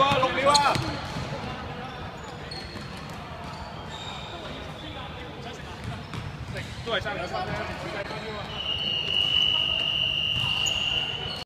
秒啊，六秒啊！都係三秒三啫。